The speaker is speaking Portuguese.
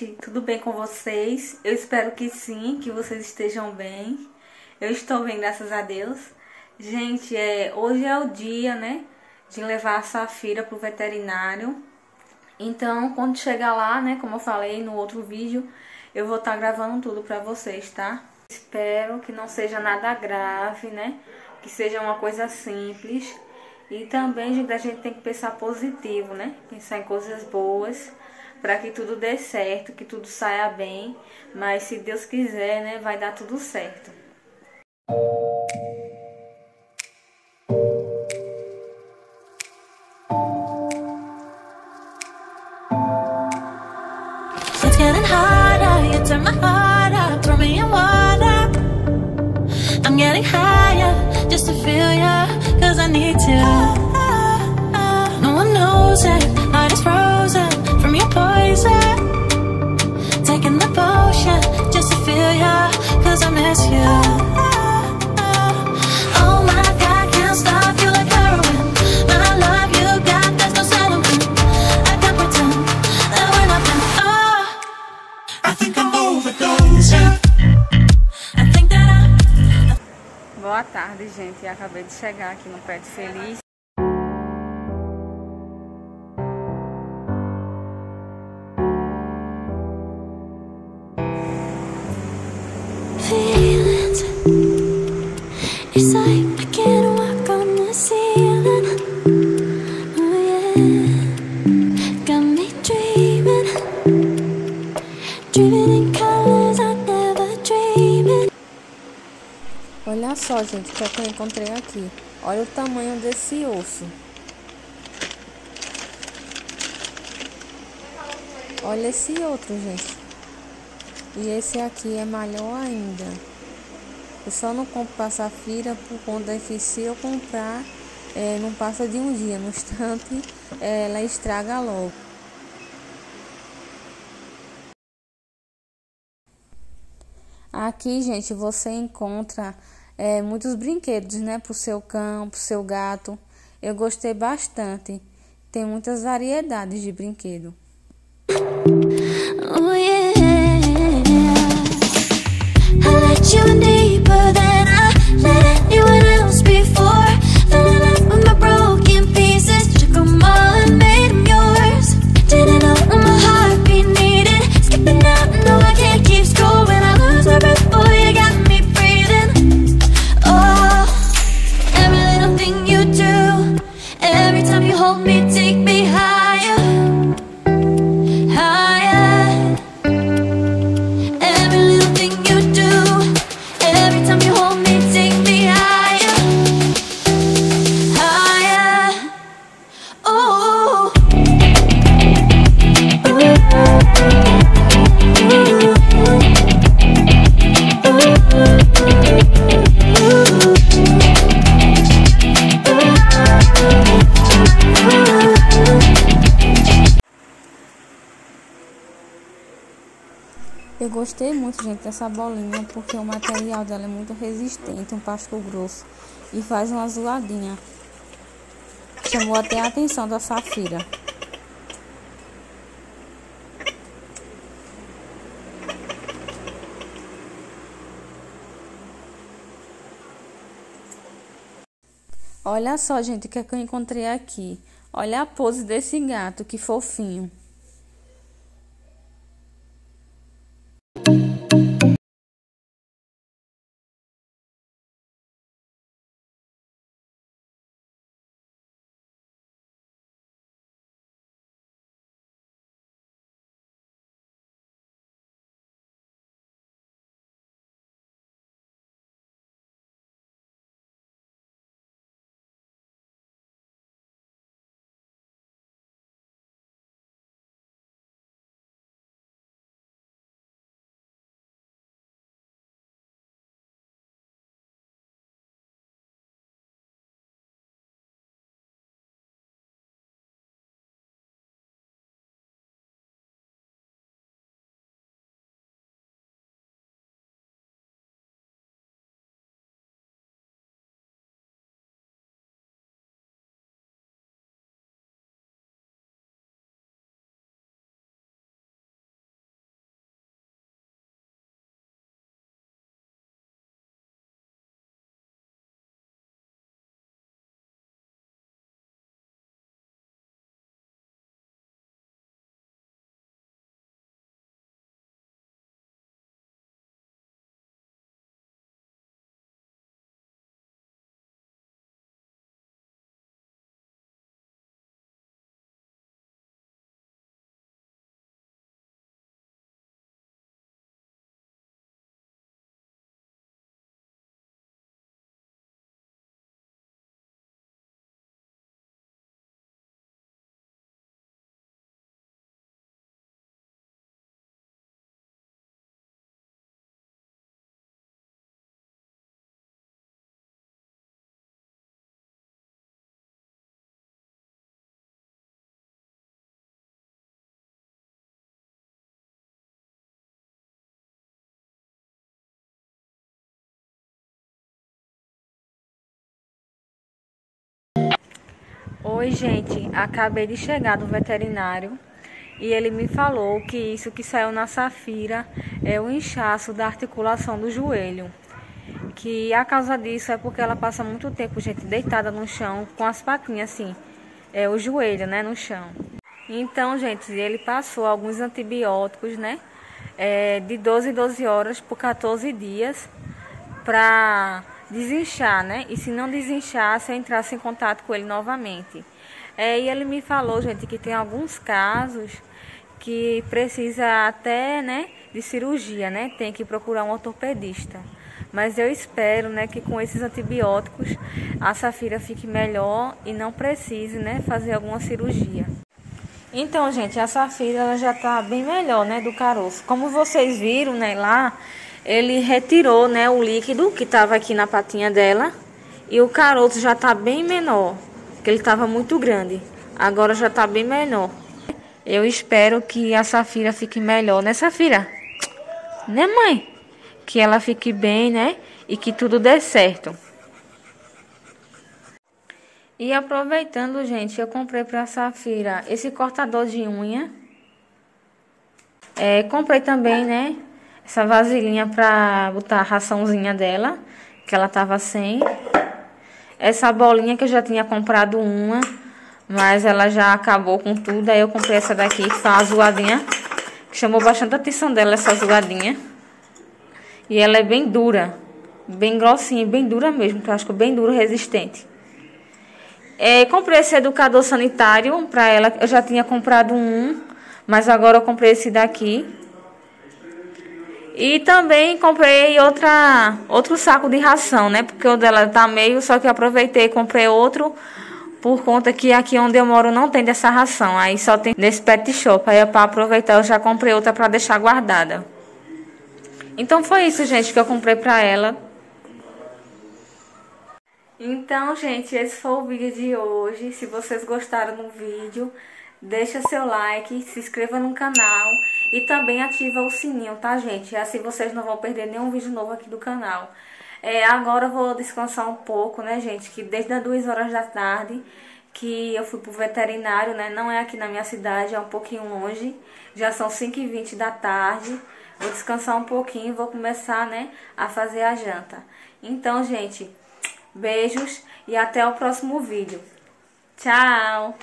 gente, tudo bem com vocês? Eu espero que sim, que vocês estejam bem. Eu estou bem, graças a Deus. Gente, é, hoje é o dia, né, de levar a Safira pro veterinário. Então, quando chegar lá, né, como eu falei no outro vídeo, eu vou estar tá gravando tudo pra vocês, tá? Espero que não seja nada grave, né? Que seja uma coisa simples. E também, gente, a gente tem que pensar positivo, né? Pensar em coisas boas para que tudo dê certo, que tudo saia bem. Mas se Deus quiser, né, vai dar tudo certo. Getting you turn my heart up, me I'm getting just to feel ya, cause I need to No one knows it, Boa tarde, gente. Acabei de chegar aqui no Pet Feliz. Só, gente, o que, é que eu encontrei aqui. Olha o tamanho desse osso. Olha esse outro, gente. E esse aqui é maior ainda. Eu só não compro pra Safira por conta que se eu comprar, é, não passa de um dia. No instante, é, ela estraga logo. Aqui, gente, você encontra é, muitos brinquedos, né? Pro seu cão, pro seu gato. Eu gostei bastante. Tem muitas variedades de brinquedo. Oh yeah, gostei muito, gente, dessa bolinha, porque o material dela é muito resistente, um plástico grosso e faz uma zoadinha. Chamou até a atenção da Safira. Olha só, gente, o que, é que eu encontrei aqui. Olha a pose desse gato, que fofinho. Oi, gente. Acabei de chegar do veterinário e ele me falou que isso que saiu na safira é o inchaço da articulação do joelho. Que a causa disso é porque ela passa muito tempo, gente, deitada no chão com as patinhas assim, é o joelho, né, no chão. Então, gente, ele passou alguns antibióticos, né, é, de 12 em 12 horas por 14 dias para desinchar, né? E se não desinchar, se eu entrasse em contato com ele novamente. É, e ele me falou, gente, que tem alguns casos que precisa até, né, de cirurgia, né? Tem que procurar um ortopedista. Mas eu espero, né, que com esses antibióticos a Safira fique melhor e não precise, né, fazer alguma cirurgia. Então, gente, a Safira ela já tá bem melhor, né, do caroço. Como vocês viram, né, lá, ele retirou, né, o líquido que estava aqui na patinha dela e o caroço já tá bem menor, porque ele estava muito grande. Agora já tá bem menor. Eu espero que a Safira fique melhor, né, Safira? Né, mãe? Que ela fique bem, né? E que tudo dê certo. E aproveitando, gente, eu comprei para a Safira esse cortador de unha. É, comprei também, né, essa vasilhinha para botar a raçãozinha dela, que ela tava sem. Essa bolinha que eu já tinha comprado uma, mas ela já acabou com tudo. Aí eu comprei essa daqui, que tá uma zoadinha, que chamou bastante atenção dela, essa zoadinha. E ela é bem dura, bem grossinha, bem dura mesmo, que eu acho que é bem dura, resistente. É, comprei esse educador sanitário para ela. Eu já tinha comprado um, mas agora eu comprei esse daqui. E também comprei outra, outro saco de ração, né? Porque o dela tá meio, só que aproveitei e comprei outro por conta que aqui onde eu moro não tem dessa ração. Aí só tem nesse pet shop. Aí para aproveitar eu já comprei outra para deixar guardada. Então foi isso, gente, que eu comprei para ela. Então, gente, esse foi o vídeo de hoje. Se vocês gostaram do vídeo, deixa seu like, se inscreva no canal e também ativa o sininho, tá, gente? Assim vocês não vão perder nenhum vídeo novo aqui do canal. É, agora eu vou descansar um pouco, né, gente? Que desde as 2 horas da tarde que eu fui pro veterinário, né? Não é aqui na minha cidade, é um pouquinho longe. Já são 5h20 da tarde. Vou descansar um pouquinho e vou começar, né, a fazer a janta. Então, gente... Beijos e até o próximo vídeo. Tchau!